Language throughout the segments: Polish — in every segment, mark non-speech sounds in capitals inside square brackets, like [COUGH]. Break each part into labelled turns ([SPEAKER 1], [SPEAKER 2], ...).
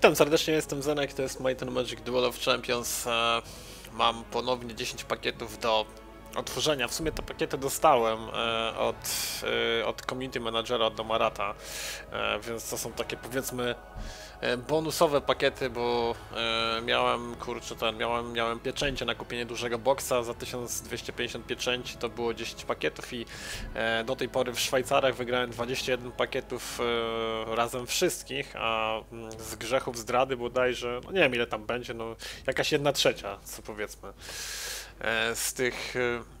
[SPEAKER 1] Witam serdecznie, jestem Zenek, to jest Might Magic Duel of Champions. E, mam ponownie 10 pakietów do otworzenia. W sumie te pakiety dostałem e, od, e, od community managera, od Domarata, e, więc to są takie powiedzmy bonusowe pakiety, bo miałem, kurczę, ten, miałem, miałem pieczęcie na kupienie dużego boxa za 1250 pieczęci, to było 10 pakietów i do tej pory w Szwajcarach wygrałem 21 pakietów razem wszystkich, a mm, z grzechów zdrady bodajże, no nie wiem ile tam będzie, no jakaś jedna trzecia, co powiedzmy. E, z tych e,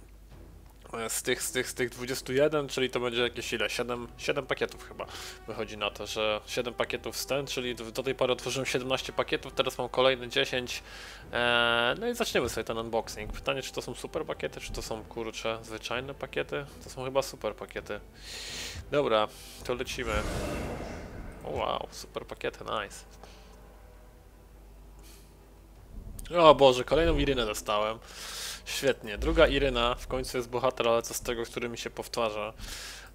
[SPEAKER 1] z tych, z tych, z tych 21, czyli to będzie jakieś ile? 7, 7 pakietów chyba wychodzi na to, że 7 pakietów ten, czyli do, tej pory otworzyłem 17 pakietów, teraz mam kolejne 10. E, no i zaczniemy sobie ten unboxing. Pytanie, czy to są super pakiety, czy to są kurcze zwyczajne pakiety? To są chyba super pakiety. Dobra, to lecimy. Wow, super pakiety, nice. O Boże, kolejną Irynę dostałem. Świetnie. Druga Iryna, w końcu jest bohater, ale co z tego, który mi się powtarza.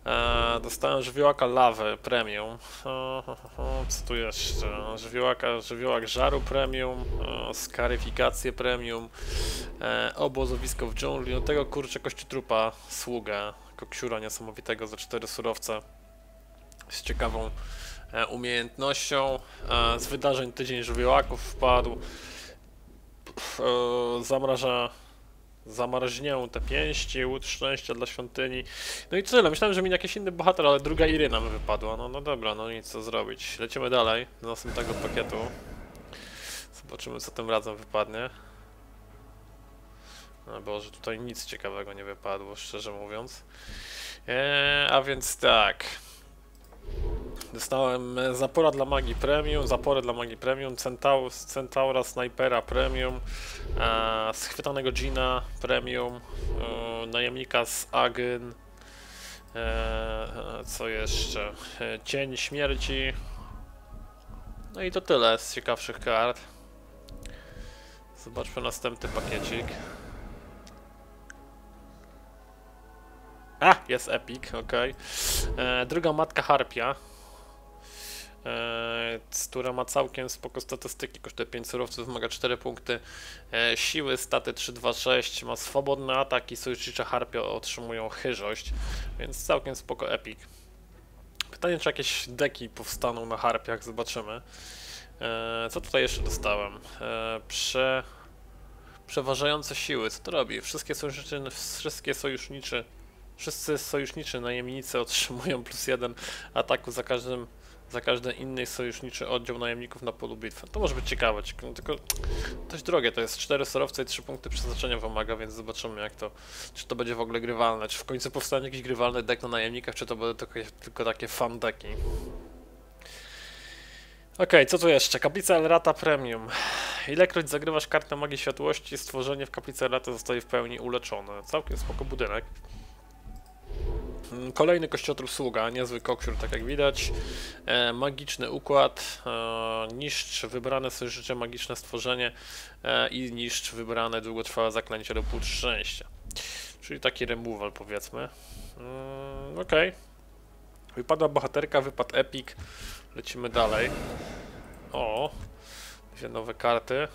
[SPEAKER 1] Eee, dostałem żywiołaka lawy premium. O, co tu jeszcze? Żywiołaka, żywiołak żaru premium, skaryfikację premium, e, obozowisko w dżungli, no tego kurczę kościotrupa, sługę, koksiura niesamowitego za cztery surowce z ciekawą e, umiejętnością. E, z wydarzeń tydzień żywiołaków wpadł. E, zamraża zamarznię te pięści, łód szczęścia dla świątyni. No i tyle, myślałem, że mi jakiś inny bohater, ale druga Iryna mi wypadła. No, no dobra, no nic co zrobić. Lecimy dalej do następnego pakietu. Zobaczymy co tym razem wypadnie. No Boże, tutaj nic ciekawego nie wypadło, szczerze mówiąc. Eee, a więc tak. Dostałem e, Zapora dla Magii Premium, Zaporę dla Magii Premium, Centaur, Centaura Snipera Premium, e, Schwytanego Gina Premium, e, Najemnika z Agyn, e, e, co jeszcze? E, Cień Śmierci. No i to tyle z ciekawszych kart. Zobaczmy następny pakiecik. A, jest Epic, ok. E, druga matka Harpia. E, która ma całkiem spoko statystyki, kosztuje 5 surowców, wymaga 4 punkty e, siły, staty 326, ma swobodny atak i sojusznicze harpie otrzymują chyżość, więc całkiem spoko epic. Pytanie, czy jakieś deki powstaną na harpiach, zobaczymy. E, co tutaj jeszcze dostałem? Prze... Przeważające siły, co to robi? Wszystkie sojusznicze, wszystkie sojusznicze, wszyscy sojuszniczy najemnicy otrzymują plus jeden ataku za każdym za każdy inny sojuszniczy oddział najemników na polu bitwy. To może być ciekawe, tylko dość drogie, to jest 4 surowce i 3 punkty przeznaczenia wymaga, więc zobaczymy jak to, czy to będzie w ogóle grywalne, czy w końcu powstanie jakiś grywalny deck na najemnikach, czy to będą tylko, tylko takie fan decki. Ok, co tu jeszcze? Kaplica Elrata Premium. Ilekroć zagrywasz kartę magii światłości, stworzenie w kaplicy Elrata zostaje w pełni uleczone. Całkiem spoko budynek. Mm, kolejny kościotrup sługa, niezły koksiur, tak jak widać. E, magiczny układ, e, niszcz wybrane sojusznicze magiczne stworzenie e, i niszcz wybrane długotrwałe zaklęcie do płód szczęścia. Czyli taki removal powiedzmy. Mm, ok. Wypadła bohaterka, wypadł epic. Lecimy dalej. O, dwie nowe karty.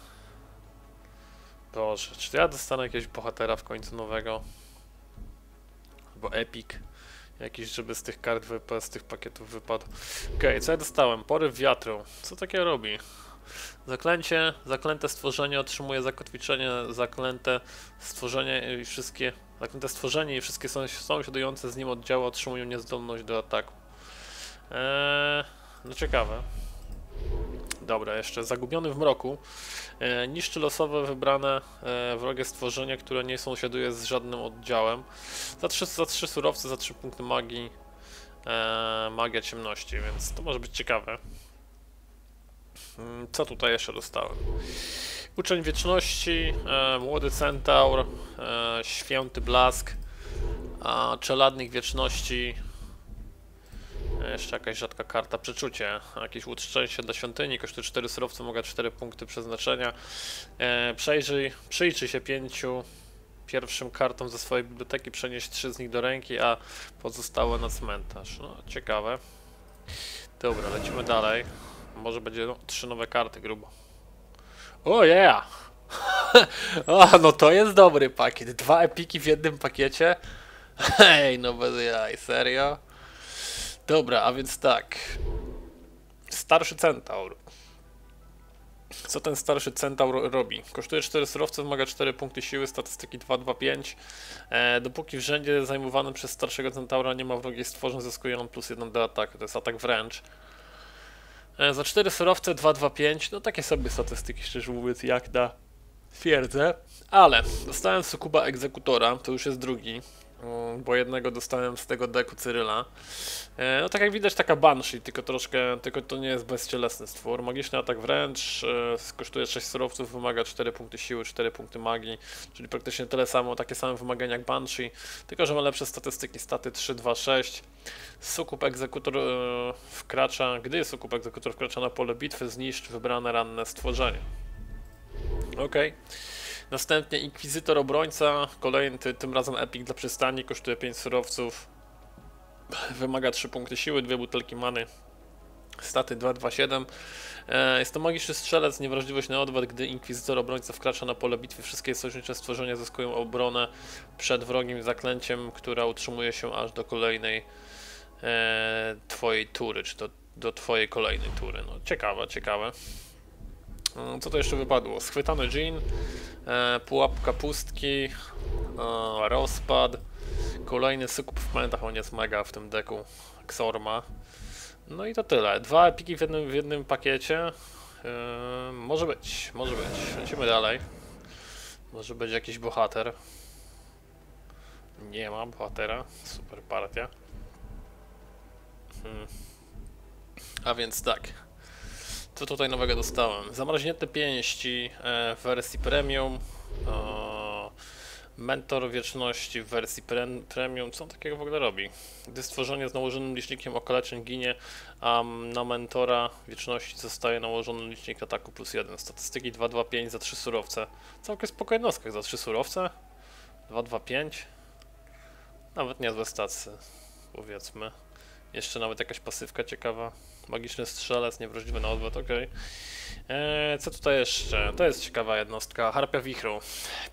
[SPEAKER 1] Boże, czy ja dostanę jakiegoś bohatera w końcu nowego? Albo epic. Jakiś, żeby z tych kart z tych pakietów wypadł. Okej, okay, co ja dostałem? Poryw wiatru. Co takie robi? Zaklęcie, zaklęte stworzenie otrzymuje zakotwiczenie, zaklęte stworzenie i wszystkie, zaklęte stworzenie i wszystkie sąsiadujące z nim oddziały otrzymują niezdolność do ataku. Eee, no ciekawe. Dobra, jeszcze zagubiony w mroku. E, niszczy losowe wybrane e, wrogie stworzenie, które nie sąsiaduje z żadnym oddziałem. Za 3, za 3 surowce, za 3 punkty magii. E, magia ciemności, więc to może być ciekawe. Mm, co tutaj jeszcze dostałem? Uczeń Wieczności, e, Młody Centaur, e, Święty Blask, a Czeladnik Wieczności, jeszcze jakaś rzadka karta, przeczucie, jakiś łód szczęścia dla świątyni, kosztuje 4 surowce, mogę 4 punkty przeznaczenia. E, przejrzyj, przyjrzyj się pięciu pierwszym kartom ze swojej biblioteki, przenieść 3 z nich do ręki, a pozostałe na cmentarz. No, ciekawe. Dobra, lecimy dalej. Może będzie no, trzy nowe karty grubo. O yeah! [LAUGHS] o, no to jest dobry pakiet. Dwa epiki w jednym pakiecie. Hej, no bez jaj, serio? Dobra, a więc tak. Starszy centaur. Co ten starszy centaur robi? Kosztuje 4 surowce, wymaga 4 punkty siły, statystyki 2-2-5. E, dopóki w rzędzie zajmowanym przez starszego centaura nie ma wrogich stworzeń, zyskuje on plus 1 do ataku. To jest atak wręcz. E, za 4 surowce 2-2-5. No takie sobie statystyki, szczerze mówiąc, jak na twierdzę. Ale dostałem Sukuba Egzekutora, to już jest drugi. Mm, bo jednego dostałem z tego deku Cyryla. E, no tak jak widać taka Banshee, tylko troszkę, tylko to nie jest bezcielesny stwór. Magiczny atak wręcz, e, kosztuje 6 surowców, wymaga 4 punkty siły, 4 punkty magii, czyli praktycznie tyle samo, takie same wymagania jak Banshee, tylko że ma lepsze statystyki, staty 3, 2, 6. Sukup Egzekutor e, wkracza, gdy Sukup Egzekutor wkracza na pole bitwy, zniszcz wybrane ranne stworzenie. Okej. Okay. Następnie Inkwizytor Obrońca, kolejny ty, tym razem Epic dla przystani, kosztuje 5 surowców. Wymaga 3 punkty siły, 2 butelki many. Staty 227. E, jest to magiczny strzelec, niewrażliwość na odwet, gdy Inkwizytor Obrońca wkracza na pole bitwy. Wszystkie sojusznicze stworzenia zyskują obronę przed wrogim zaklęciem, która utrzymuje się aż do kolejnej e, twojej tury, czy do, do twojej kolejnej tury. No, ciekawe, ciekawe. Mm, co to jeszcze wypadło? Schwytany Jean, e, pułapka pustki, e, rozpad, kolejny sukup w pamiętach, on jest mega w tym deku, Xorma. No i to tyle. Dwa epiki w jednym, w jednym pakiecie. E, może być, może być. Lecimy dalej. Może być jakiś bohater. Nie ma bohatera. Super partia. Hmm. A więc tak. Co tutaj nowego dostałem? Zamraźnięte pięści e, w wersji premium. mentor wieczności w wersji pre premium. Co on takiego w ogóle robi? Gdy stworzenie z nałożonym licznikiem okaleczeń ginie, a na mentora wieczności zostaje nałożony licznik ataku plus 1. Statystyki 225 za 3 surowce. Całkiem spoko jednostkach za 3 surowce. 225. Nawet niezłe stacje, powiedzmy. Jeszcze nawet jakaś pasywka ciekawa. Magiczny strzelec, niewrażliwy na odwrót, ok. Eee, co tutaj jeszcze? To jest ciekawa jednostka. Harpia Wichru.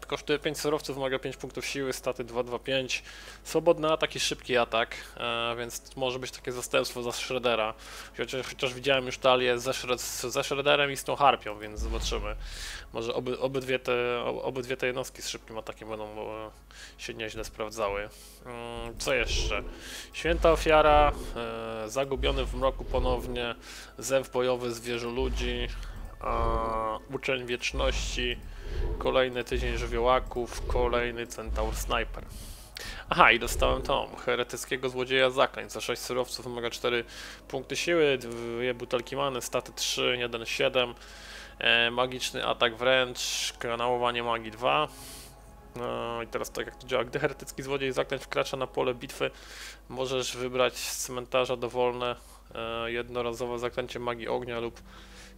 [SPEAKER 1] Kosztuje 5 surowców, wymaga 5 punktów siły, staty 2-2-5. Swobodny atak i szybki atak, eee, więc może być takie zastępstwo za Shreddera. Chociaż, chociaż widziałem już talię ze, Shred ze Shredderem i z tą Harpią, więc zobaczymy. Może oby, obydwie, te, obydwie te jednostki z szybkim atakiem będą e, się nieźle sprawdzały. Eee, co jeszcze? Święta ofiara, e, zagubiony w mroku ponownie, zew bojowy zwierzę ludzi, a, uczeń wieczności, kolejny tydzień żywiołaków, kolejny centaur sniper. Aha, i dostałem tą, heretyckiego złodzieja zaklęć. Za 6 surowców wymaga 4 punkty siły, 2 butelki many, staty 3, 1, 7. E, magiczny atak wręcz, kanałowanie magii 2. No i teraz tak jak to działa. Gdy heretycki złodziej zaklęć wkracza na pole bitwy, możesz wybrać z cmentarza dowolne e, jednorazowe zaklęcie magii ognia lub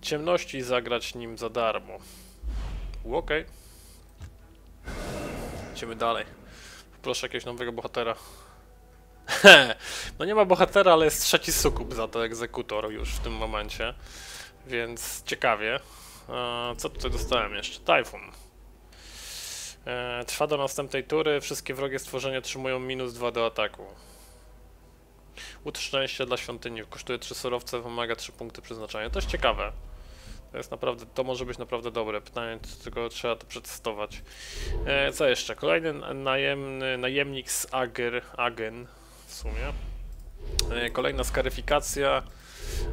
[SPEAKER 1] ciemności i zagrać nim za darmo. Okej. Okay. Idziemy dalej. Proszę jakiegoś nowego bohatera. [LAUGHS] no nie ma bohatera, ale jest trzeci sukub za to egzekutor już w tym momencie. Więc ciekawie. Co tutaj dostałem jeszcze? Typhoon. E, trwa do następnej tury. Wszystkie wrogie stworzenia otrzymują minus 2 do ataku. Łód szczęścia dla świątyni. Kosztuje 3 surowce, wymaga 3 punkty przeznaczenia. To jest ciekawe. To jest naprawdę, to może być naprawdę dobre. Pytanie, tylko trzeba to przetestować. E, co jeszcze? Kolejny najemny, najemnik z Ager, Agen w sumie. E, kolejna skaryfikacja.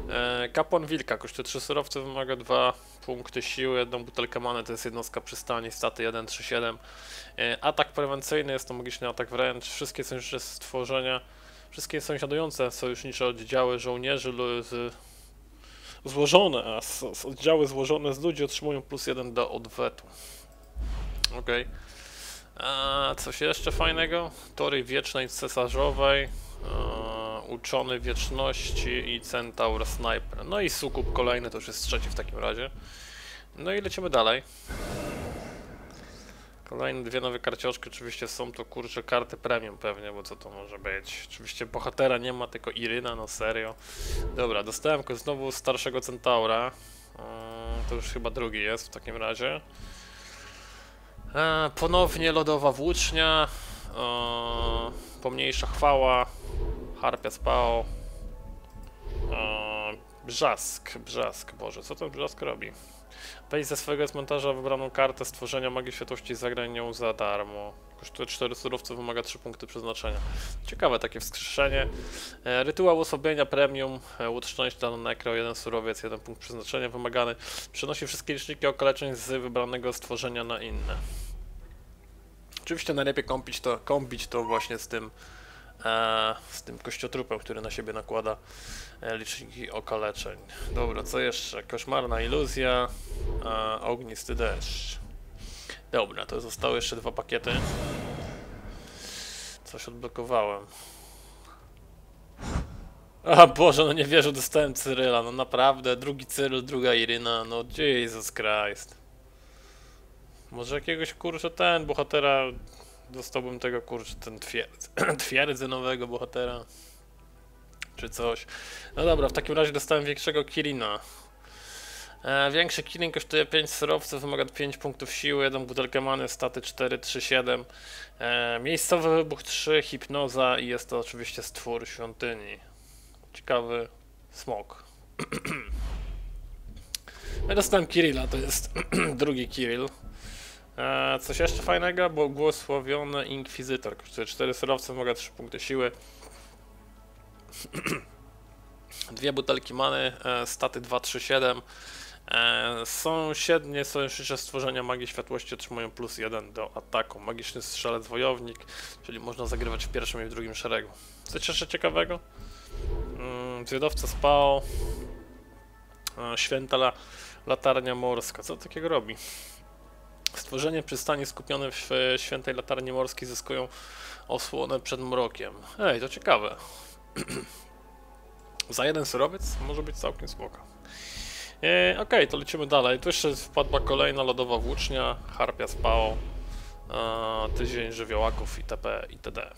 [SPEAKER 1] E, kapłan Wilka, kosztuje 3 surowce, wymaga 2 punkty siły, jedną butelkę many, to jest jednostka przystani, staty 1, 3, 7. E, atak prewencyjny, jest to magiczny atak wręcz, wszystkie sojusznicze stworzenia, wszystkie sąsiadujące sojusznicze oddziały żołnierzy z złożone, a z, z oddziały złożone z ludzi otrzymują plus jeden do odwetu. Okej. Okay. A coś jeszcze fajnego? Tory Wiecznej Cesarzowej, e, Uczony Wieczności i Centaur Sniper. No i Sukup kolejny, to już jest trzeci w takim razie. No i lecimy dalej. Kolejne dwie nowe karcioszki oczywiście są to kurczę karty premium pewnie, bo co to może być? Oczywiście bohatera nie ma, tylko Iryna, no serio. Dobra, dostałem znowu starszego centaura. Eee, to już chyba drugi jest w takim razie. Eee, ponownie lodowa włócznia. Eee, pomniejsza chwała. Harpia spał. Eee, brzask, brzask, boże, co ten brzask robi? Weź ze swojego cmentarza wybraną kartę stworzenia magii światłości i zagraj nią za darmo. Kosztuje 4 surowce, wymaga 3 punkty przeznaczenia. Ciekawe takie wskrzeszenie. E, rytuał osłabienia premium, e, łód szczęścia na nekro, 1 surowiec, 1 punkt przeznaczenia wymagany. Przenosi wszystkie liczniki okaleczeń z wybranego stworzenia na inne. Oczywiście najlepiej kąpić to, kąpić to właśnie z tym z tym kościotrupem, który na siebie nakłada e, liczniki okaleczeń. Dobra, co jeszcze? Koszmarna iluzja, e, ognisty deszcz. Dobra, to zostały jeszcze dwa pakiety. Coś odblokowałem. A Boże, no nie wierzę, dostałem Cyryla, no naprawdę, drugi Cyryl, druga Iryna, no Jesus Christ. Może jakiegoś kurczę ten bohatera dostałbym tego kurczę ten [CLEARS THROAT] twierdzy, twierdzę nowego bohatera czy coś. No dobra, w takim razie dostałem większego Kirina. E, większy Kirin kosztuje 5 surowców, wymaga 5 punktów siły, 1 butelkę many, staty 4, 3, 7. E, miejscowy wybuch 3, hipnoza i jest to oczywiście stwór świątyni. Ciekawy smok. [CLEARS THROAT] Ja dostałem Kirilla, to jest [CLEARS THROAT] drugi Kirill. E, coś jeszcze fajnego, bo błogosławiony Inkwizytor, kosztuje 4 surowce, wymaga 3 punkty siły. [CLEARS THROAT] Dwie butelki many, e, staty 2, 3, 7. E, sąsiednie sojusznicze stworzenia magii światłości otrzymują plus 1 do ataku. Magiczny strzelec wojownik, czyli można zagrywać w pierwszym i w drugim szeregu. Coś jeszcze ciekawego? Mm, zwiadowca spał. E, święta la, latarnia morska. Co takiego robi? Stworzenie przystani skupione w e, świętej latarni morskiej zyskują osłonę przed mrokiem. Ej, to ciekawe. [CLEARS THROAT] Za jeden surowiec może być całkiem spoko. E, Okej, to lecimy dalej. Tu jeszcze wpadła kolejna lodowa włócznia, harpia spał, e, tydzień żywiołaków itp. itd.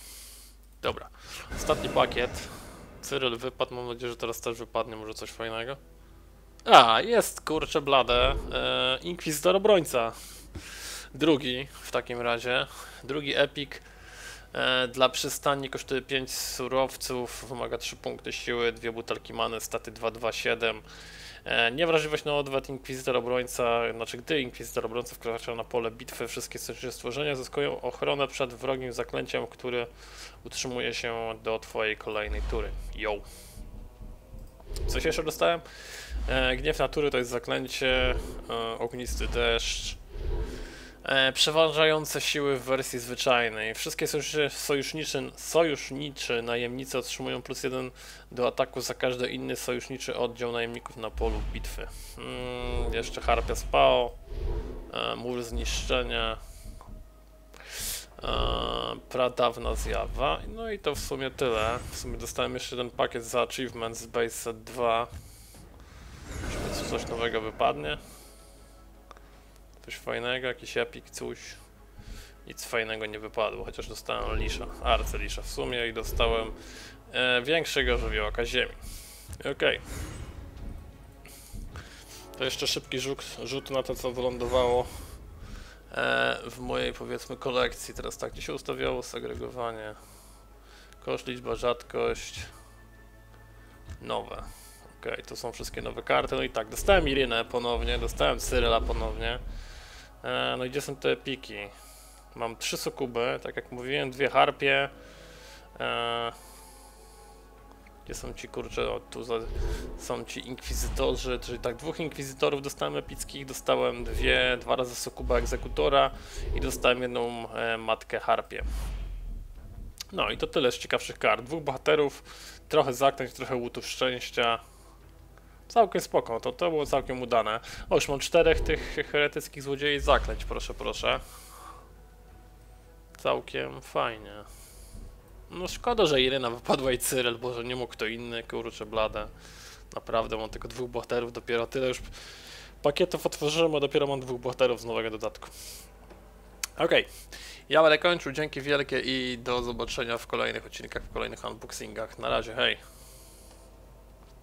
[SPEAKER 1] Dobra, ostatni pakiet. Cyryl wypadł, mam nadzieję, że teraz też wypadnie może coś fajnego. A, jest kurczę blade. E, Inkwizytor obrońca. Drugi w takim razie. Drugi epic. E, dla przystani kosztuje 5 surowców, wymaga 3 punkty siły, 2 butelki many, staty 227. E, niewrażliwość na odwet Inkwizytor Obrońca, znaczy gdy Inkwizytor Obrońca wkracza na pole bitwy, wszystkie stworzenia zyskują ochronę przed wrogim zaklęciem, które utrzymuje się do twojej kolejnej tury. Yo. Coś jeszcze dostałem? E, gniew natury to jest zaklęcie, ognisty deszcz, przeważające siły w wersji zwyczajnej. Wszystkie sojuszy, sojuszniczy, najemnicy otrzymują plus jeden do ataku za każdy inny sojuszniczy oddział najemników na polu bitwy. Mm, jeszcze harpia spał, e, mur zniszczenia, e, pradawna zjawa. No i to w sumie tyle. W sumie dostałem jeszcze jeden pakiet za achievement z Base Set 2. Czy coś nowego wypadnie? Coś fajnego, jakiś epic, coś. Nic fajnego nie wypadło, chociaż dostałem lisza, arce lisza w sumie i dostałem e, większego żywiołaka ziemi. Okej. To jeszcze szybki rzut, rzut na to, co wylądowało e, w mojej, powiedzmy, kolekcji. Teraz tak, gdzie się ustawiało segregowanie. Koszt, liczba, rzadkość. Nowe. Okej, to są wszystkie nowe karty. No i tak, dostałem Irynę ponownie, dostałem Cyryla ponownie. E, no i gdzie są te epiki? Mam trzy sukuby, tak jak mówiłem, dwie harpie. E, gdzie są ci kurcze? O, tu są ci inkwizytorzy, czyli tak, dwóch inkwizytorów dostałem epickich, dostałem dwie, dwa razy sukuba egzekutora i dostałem jedną e, matkę harpię. No i to tyle z ciekawszych kart. Dwóch bohaterów, trochę zaklęć, trochę łutów szczęścia. Całkiem spoko, to, to było całkiem udane. O, już mam czterech tych heretyckich złodziei zaklęć, proszę, proszę. Całkiem fajnie. No szkoda, że Iryna wypadła i Cyryl, bo że nie mógł kto inny, kurczę blade. Naprawdę mam tylko dwóch bohaterów, dopiero tyle już pakietów otworzyłem, a dopiero mam dwóch bohaterów z nowego dodatku. Okej, ja będę kończył, dzięki wielkie i do zobaczenia w kolejnych odcinkach, w kolejnych unboxingach. Na razie, hej!